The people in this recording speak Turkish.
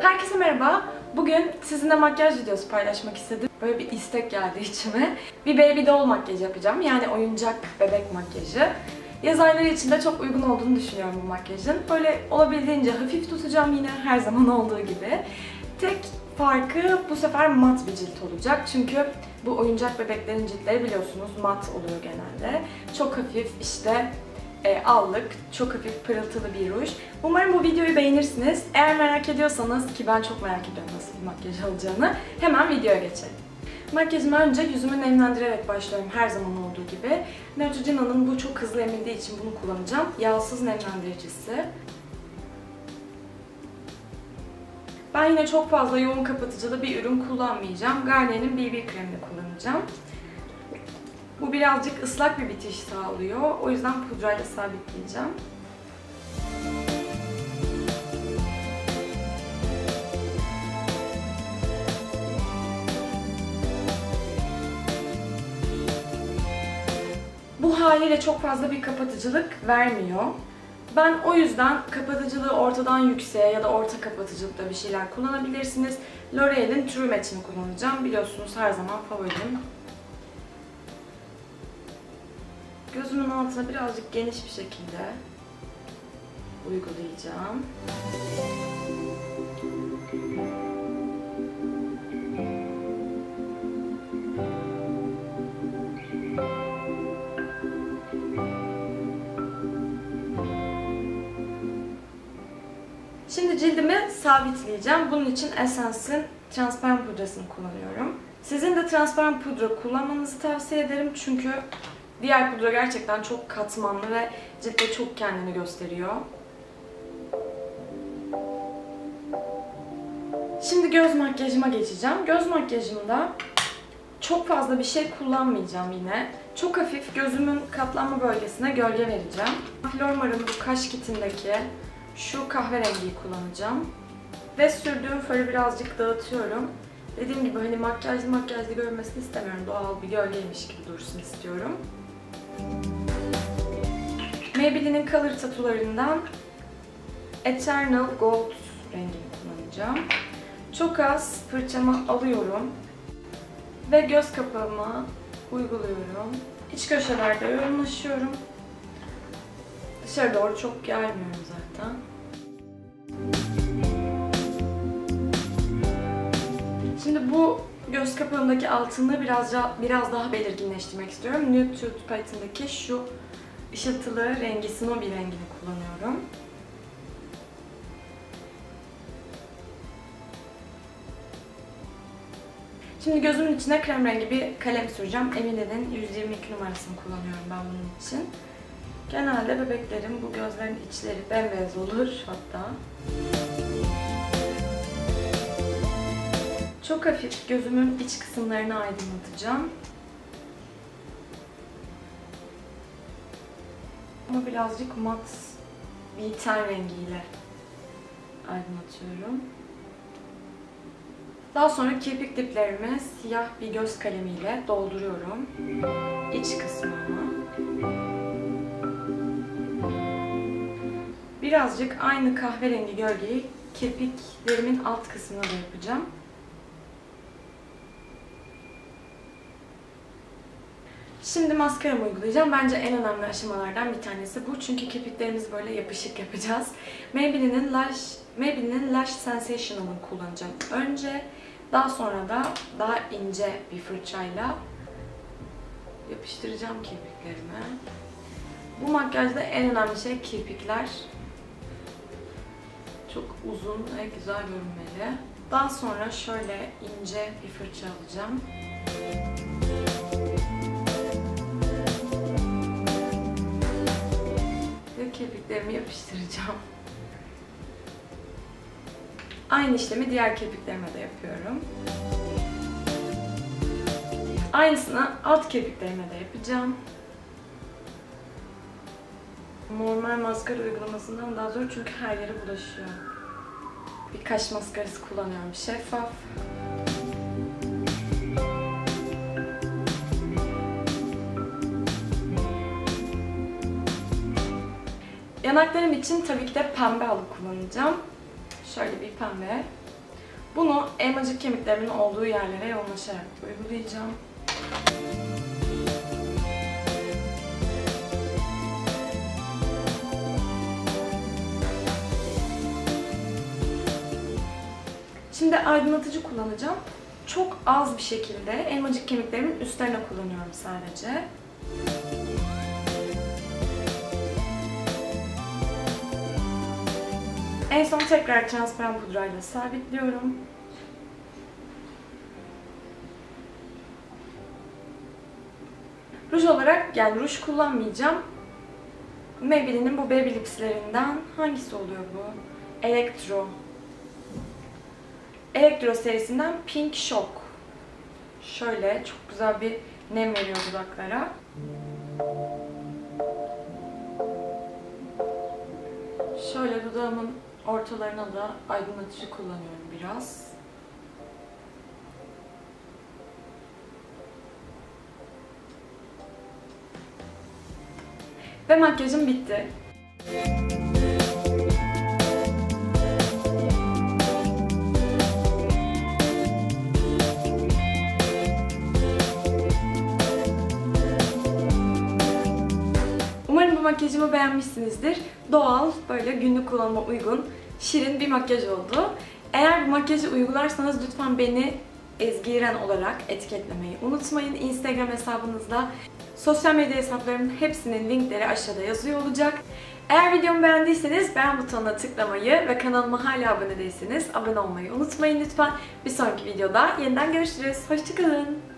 Herkese merhaba. Bugün sizinle makyaj videosu paylaşmak istedim. Böyle bir istek geldi içime. Bir baby doll makyajı yapacağım. Yani oyuncak bebek makyajı. Yaz ayları için de çok uygun olduğunu düşünüyorum bu makyajın. Böyle olabildiğince hafif tutacağım yine her zaman olduğu gibi. Tek farkı bu sefer mat bir cilt olacak. Çünkü bu oyuncak bebeklerin ciltleri biliyorsunuz mat oluyor genelde. Çok hafif işte e, allık, çok hafif pırıltılı bir ruj. Umarım bu videoyu beğenirsiniz. Eğer merak ediyorsanız ki ben çok merak ediyorum nasıl bir makyaj olacağını hemen videoya geçelim. Makyajıma önce yüzümü nemlendirerek başlıyorum her zaman olduğu gibi. Neutrogena'nın bu çok hızlı emildiği için bunu kullanacağım. Yağsız nemlendiricisi. Ben yine çok fazla yoğun kapatıcılı bir ürün kullanmayacağım. Garnier'in BB kremini kullanacağım. Bu birazcık ıslak bir bitiş sağlıyor. O yüzden pudrayla sabitleyeceğim. Bu haliyle çok fazla bir kapatıcılık vermiyor. Ben o yüzden kapatıcılığı ortadan yükseğe ya da orta kapatıcılıkta bir şeyler kullanabilirsiniz. L'Oreal'in True Match'ini kullanacağım. Biliyorsunuz her zaman favorim. Gözümün altına birazcık geniş bir şekilde uygulayacağım. Cildimi sabitleyeceğim. Bunun için Essence'in transparan pudrasını kullanıyorum. Sizin de transparan pudra kullanmanızı tavsiye ederim çünkü diğer pudra gerçekten çok katmanlı ve ciltte çok kendini gösteriyor. Şimdi göz makyajıma geçeceğim. Göz makyajımda çok fazla bir şey kullanmayacağım yine. Çok hafif gözümün katlanma bölgesine gölge vereceğim. Flormar'ın bu kaş kitindeki şu kahverengiyi kullanacağım. Ve sürdüğüm farı birazcık dağıtıyorum. Dediğim gibi hani makyajlı makyajlı görünmesini istemiyorum. Doğal bir gölgeymiş gibi dursun istiyorum. Maybelline'in Color Tattoo'larından Eternal Gold rengini kullanacağım. Çok az fırçamı alıyorum ve göz kapağıma uyguluyorum. İç köşelerde yoğunlaşıyorum. Dışarı doğru çok gelmiyorum zaten. Şimdi bu göz kapağımdaki altını biraz biraz daha belirginleştirmek istiyorum. Nude Tooth Palette'indeki şu ışıltılı rengi, Snowy rengini kullanıyorum. Şimdi gözümün içine krem rengi bir kalem süreceğim. Emine'nin 122 numarasını kullanıyorum ben bunun için. Genelde bebeklerin bu gözlerin içleri bembeyaz olur hatta. Çok hafif gözümün iç kısımlarını aydınlatacağım. Ama birazcık mat bir ten rengiyle aydınlatıyorum. Daha sonra kirpik diplerimi siyah bir göz kalemiyle dolduruyorum. İç kısmımı. Birazcık aynı kahverengi gölgeyi kirpiklerimin alt kısmına da yapacağım. Şimdi maskaramı uygulayacağım. Bence en önemli aşamalardan bir tanesi bu. Çünkü kirpiklerimizi böyle yapışık yapacağız. Maybelline'in Lash, Maybelline'in Lash Sensational'ını kullanacağım. Önce daha sonra da daha ince bir fırçayla yapıştıracağım kirpiklerimi. Bu makyajda en önemli şey kirpikler. Çok uzun ve güzel görünmeli. Daha sonra şöyle ince bir fırça alacağım. Ve kirpiklerimi yapıştıracağım. Aynı işlemi diğer kirpiklerime de yapıyorum. Aynısını alt kirpiklerime de yapacağım normal maskara uygulamasından daha zor çünkü her yere bulaşıyor. Bir kaş maskarası kullanıyorum. Şeffaf. Yanaklarım için tabii ki de pembe halı kullanacağım. Şöyle bir pembe. Bunu elmacık kemiklerimin olduğu yerlere yoğunlaşarak uygulayacağım. Şimdi aydınlatıcı kullanacağım. Çok az bir şekilde elmacık kemiklerimin üstlerine kullanıyorum sadece. En son tekrar transparan pudrayla sabitliyorum. Ruj olarak yani ruj kullanmayacağım. Maybelline'in bu Baby Lips'lerinden hangisi oluyor bu? Electro. Electro serisinden Pink Shock. Şöyle çok güzel bir nem veriyor dudaklara. Şöyle dudağımın ortalarına da aydınlatıcı kullanıyorum biraz. Ve makyajım bitti. Makyajımı beğenmişsinizdir. Doğal, böyle günlük kullanıma uygun, şirin bir makyaj oldu. Eğer bu makyajı uygularsanız lütfen beni Ezgi İren olarak etiketlemeyi unutmayın. Instagram hesabınızda sosyal medya hesaplarımın hepsinin linkleri aşağıda yazıyor olacak. Eğer videomu beğendiyseniz beğen butonuna tıklamayı ve kanalıma hala abone değilseniz abone olmayı unutmayın lütfen. Bir sonraki videoda yeniden görüşürüz. Hoşçakalın.